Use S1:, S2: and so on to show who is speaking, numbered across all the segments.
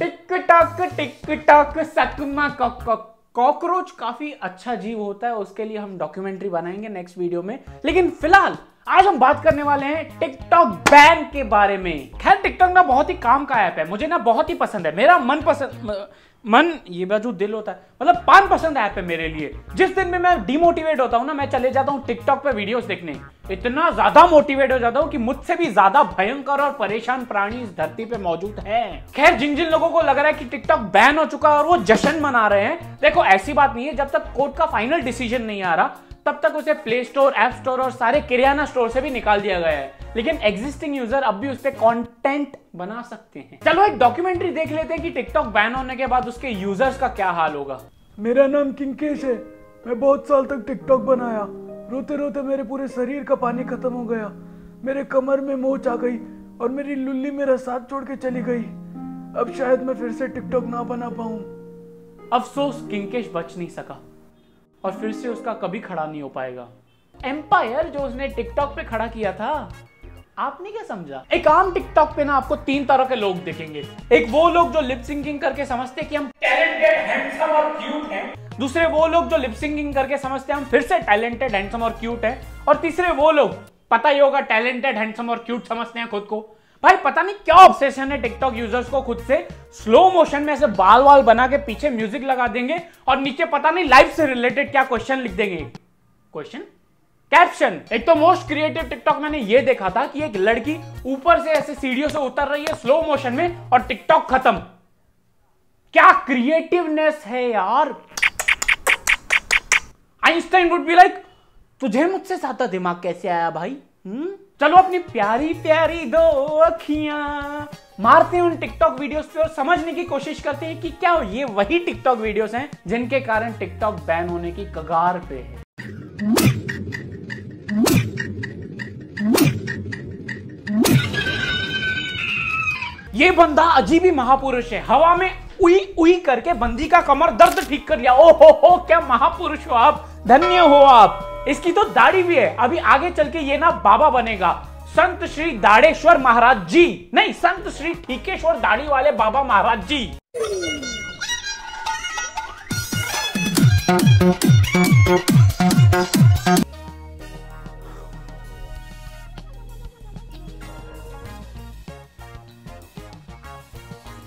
S1: Tick tock TikTok सकमा cockroach काफ़ी अच्छा जीव होता है, उसके लिए हम डॉक्यूमेंट्री बनाएँगे नेक्स्ट वीडियो में। लेकिन फ़िलहाल आज हम बात करने वाले हैं टिकटॉक बैन के बारे में। खैर, टिकटॉक ना बहुत ही काम का ऐप है। मुझे ना बहुत ही पसंद है। मेरा मन पसंद मन, ये बाजू दिल होता है मतलब पान पसंद ऐप है मेरे लिए। जिस दिन में मैं डिमोटिवेट होता हूँ ना, मैं चले जाता हूँ टिकटॉक पे वीडियोस देखने। इतना ज़्यादा मोटिवेट हो जाता हूँ कि मुझसे भी ज़्यादा भयंकर और परेशान प्राणी इस धरती पे मौजूद है। खैर जिन जिन लोगों को लग रहा है कि टिकटॉक बैन हो चुका है और वो जश्न मना रहे हैं, देखो, ऐसी बात नहीं है, जब तक कोर्ट का फाइनल डिसीज़न नहीं आ रहा तब तक उसे प्ले स्टोर ऐप स्टोर और सारे किरियाना स्टोर से भी निकाल दिया गया है। लेकिन एग्जिस्टिंग यूज़र अब भी उस पर कॉन्टेंट बना सकते हैं। चलो एक डॉक्यूमेंट्री देख लेते हैं कि टिकटॉक बैन होने के बाद उसके यूज़र्स का क्या हाल होगा।
S2: मेरा नाम किंकेश है। मैं बहुत साल तक टिकटॉक बनाया। रोते रोते मेरे पूरे शरीर का पानी खत्म हो गया। मेरे कमर में मोच आ गई और मेरी लुल्ली मेरा साथ छोड़ के चली गई। अब शायद मैं फिर से टिकटॉक ना बना पाऊँ।
S1: अफसोस किंकेश बच नहीं सका। और फिर से उसका कभी खड़ा नहीं हो पाएगा। एम्पायर जो उसने टिकटॉक पे खड़ा किया था, आपने क्या समझा? एक आम टिकटॉक पे ना आपको तीन तरह के लोग देखेंगे। एक वो लोग जो लिप सिंकिंग करके समझते कि हम टैलेंटेड हैंडसम और क्यूट हैं। दूसरे वो लोग जो लिप सिंकिंग करके समझते हैं, हम फिर से टैलेंटेड हैंडसम और क्यूट हैं। और तीसरे वो लोग, पता ही होगा टैलेंटेड हैंडसम और क्यूट समझते हैं खुद को। भाई, पता नहीं क्या ऑब्सेशन है टिकटॉक यूज़र्स को खुद से। स्लो मोशन में ऐसे बाल वाल बना के पीछे म्यूज़िक लगा देंगे और नीचे पता नहीं लाइफ से रिलेटेड क्या क्वेश्चन लिख देंगे। क्वेश्चन कैप्शन एक तो मोस्ट क्रिएटिव टिकटॉक मैंने ये देखा था कि एक लड़की ऊपर से ऐसे सीढ़ियों से उतर रही है स्लो मोशन में और टिकटॉक खत्म। क्या क्रिएटिवनेस है यार? आइंस्टाइन वुड बी लाइक तुझे मुझसे ज़्यादा दिमाग कैसे आया भाई? हम्म? चलो अपनी प्यारी प्यारी दो अखियाँ मारते हैं उन टिकटॉक वीडियोस पे और समझने की कोशिश करते हैं कि क्या ये वही टिकटॉक वीडियोस हैं जिनके कारण टिकटॉक बैन होने की कगार पे है। ये बंदा अजीब ही महापुरुष है। हवा में उई उई करके बंदी का कमर दर्द ठीक कर लिया। ओ हो हो, क्या महापुरुष हो आप? धन्य हो आप। इसकी तो दाढ़ी भी है। अभी आगे चल के ये ना बाबा बनेगा। संत श्री दाड़ेश्वर महाराज जी। नहीं, संत श्री ठीकेश्वर दाढ़ी वाले बाबा महाराज जी।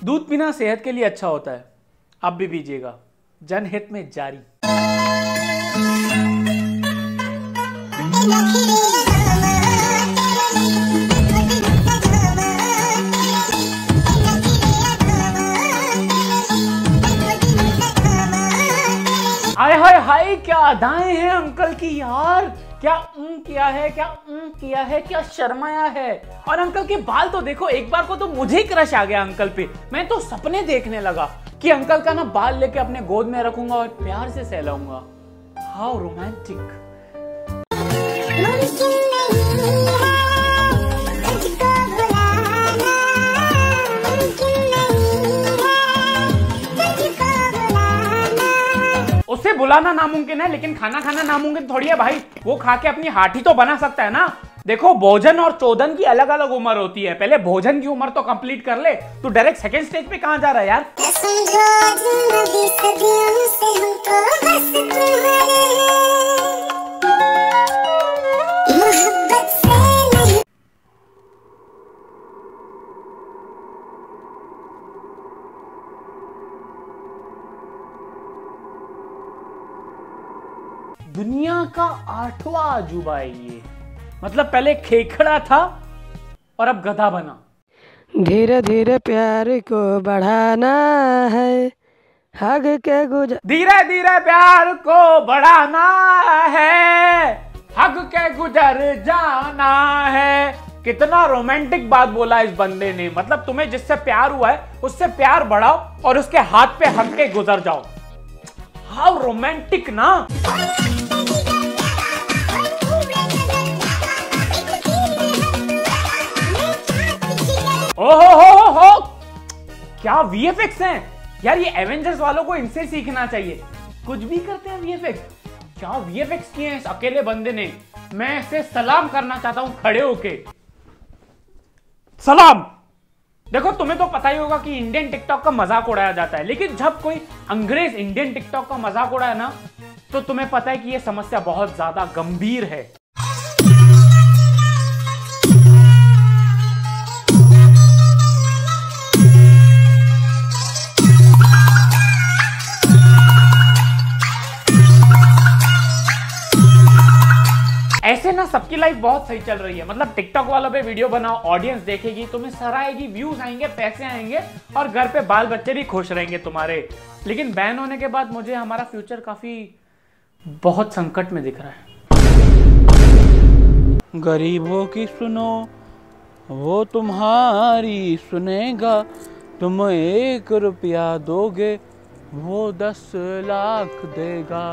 S1: दूध पीना सेहत के लिए अच्छा होता है। आप भी पीजिएगा। जनहित में जारी। हाय हाय हाय, क्या अदाएँ हैं अंकल की यार? क्या ऊं किया है, क्या ऊं किया है, क्या शर्माया है? और अंकल के बाल तो देखो, एक बार को तो मुझे ही क्रश आ गया अंकल पे। मैं तो सपने देखने लगा कि अंकल का ना बाल लेके अपने गोद में रखूँगा और प्यार से सहलाऊँगा। हाउ रोमांटिक उसे बुलाना नामुमकिन है, लेकिन खाना खाना नामुमकिन थोड़ी है भाई। वो खा के अपनी हाथी तो बना सकता है ना। देखो, भोजन और चोदन की अलग अलग उम्र होती है। पहले भोजन की उम्र तो कंप्लीट कर ले। तू डायरेक्ट सेकंड स्टेज पे कहाँ जा रहा है यार? दुनिया का आठवां अजूबा है ये। मतलब पहले खेखड़ा था और अब गधा बना।
S3: धीरे धीरे प्यार को बढ़ाना है हग के गुजर
S1: धीरे धीरे प्यार को बढ़ाना है हग के गुजर जाना है। कितना रोमांटिक बात बोला इस बंदे ने। मतलब तुम्हें जिससे प्यार हुआ है उससे प्यार बढ़ाओ और उसके हाथ पे हक के गुजर जाओ। हाउ रोमांटिक ना। हो क्या वीएफएक्स हैं? यार, ये एवेंजर्स वालों को इनसे सीखना चाहिए। कुछ भी करते हैं वीएफएक्स क्या वीएफएक्स किए हैं इस अकेले बंदे ने? मैं इसे सलाम करना चाहता हूँ, खड़े होके। सलाम! देखो, तुम्हें तो पता ही होगा कि इंडियन टिकटॉक का मज़ाक उड़ाया जाता है। लेकिन जब कोई अंग्रेज़ इंडियन टिकटॉक का मज़ाक उड़ाया ना तो तुम्हें पता है कि यह समस्या बहुत ज़्यादा गंभीर है। लाइफ बहुत सही चल रही है। मतलब टिकटॉक वालों पे वीडियो बनाओ ऑडियंस देखेगी, तुम्हें सर आएगी व्यूज़ आएँगे, पैसे आएँगे और घर पे बाल बच्चे भी खुश रहेंगे तुम्हारे। लेकिन बैन होने के बाद मुझे हमारा फ्यूचर काफ़ी बहुत संकट में दिख रहा है।
S2: गरीबों की सुनो, वो तुम्हारी सुनेगा। तुम एक रुपया दोगे, वो दस लाख देगा।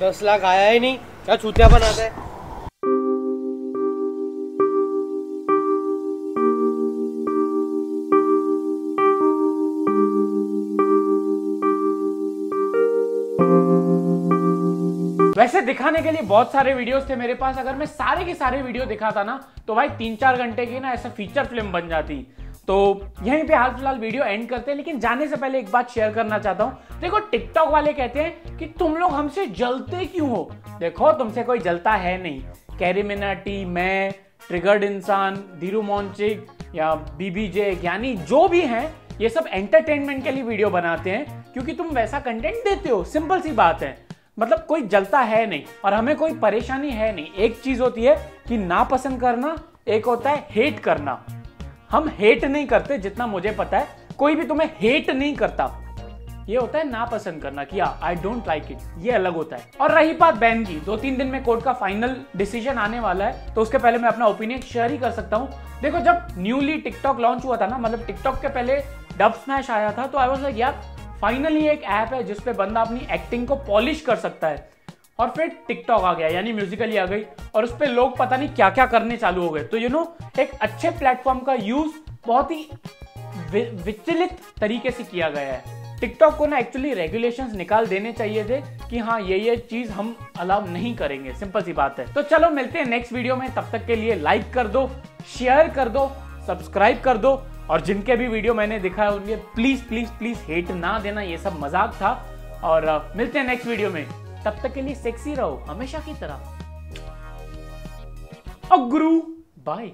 S4: दस लाख आया ही नहीं। क्या छूतिया बनाता है?
S1: वैसे दिखाने के लिए बहुत सारे वीडियोस थे मेरे पास। अगर मैं सारे के सारे वीडियो दिखाता ना तो भाई तीन चार घंटे की ना ऐसा फीचर फ़िल्म बन जाती। तो यहीं पे हाल फ़िलहाल वीडियो एंड करते हैं, लेकिन जाने से पहले एक बात शेयर करना चाहता हूँ। देखो टिकटॉक वाले कहते हैं कि तुम लोग हमसे जलते क्यों हो? देखो, तुमसे कोई जलता है नहीं। कैरी मिनाटी, मैं, ट्रिगर्ड इंसान, धीरू मोन्चिक, या बीबीजे यानी जो भी हैं, ये सब एंटरटेनमेंट के लिए वीडियो बनाते हैं, क्योंकि तुम वैसा कंटेंट देते हो। सिंपल सी बात है। मतलब कोई जलता है नहीं, और हमें कोई परेशानी है नहीं। एक चीज़ होती है कि नापसंद करना, एक होता है हेट करना। हम हेट नहीं करते जितना मुझे पता है। कोई भी तुम्हें हेट नहीं करता। ये होता है नापसंद करना कि आई डोंट लाइक इट ये अलग होता है। और रही बात बैन की, दो तीन दिन में कोर्ट का फाइनल डिसीज़न आने वाला है तो उसके पहले मैं अपना ओपिनियन शेयर ही कर सकता हूँ। देखो, जब न्यूली टिकटॉक लॉन्च हुआ था ना मतलब टिकटॉक के पहले डब स्मैश आया था तो आई वॉज़ लाइक यार फाइनली एक ऐप है जिसपे बंदा अपनी एक्टिंग को पॉलिश कर सकता है। और फिर टिकटॉक आ गया, यानी म्यूजिकली आ गई, और उस पर लोग पता नहीं क्या क्या करने चालू हो गए। तो यू नो एक अच्छे प्लेटफॉर्म का यूज़ बहुत ही विचलित तरीके से किया गया है। टिकटॉक को ना एक्चुअली रेगुलेशंस निकाल देने चाहिए थे कि हाँ ये ये चीज़ हम अलाउ नहीं करेंगे। सिंपल सी बात है। तो चलो, मिलते हैं नेक्स्ट वीडियो में। तब तक के लिए लाइक कर दो शेयर कर दो सब्सक्राइब कर दो, और जिनके भी वीडियो मैंने दिखाया उनके प्लीज़ प्लीज़ प्लीज़ हेट ना देना, ये सब मज़ाक था। और, मिलते हैं नेक्स्ट वीडियो में। तब तक के लिए सेक्सी रहो। हमेशा की तरह। अग्रू। बाय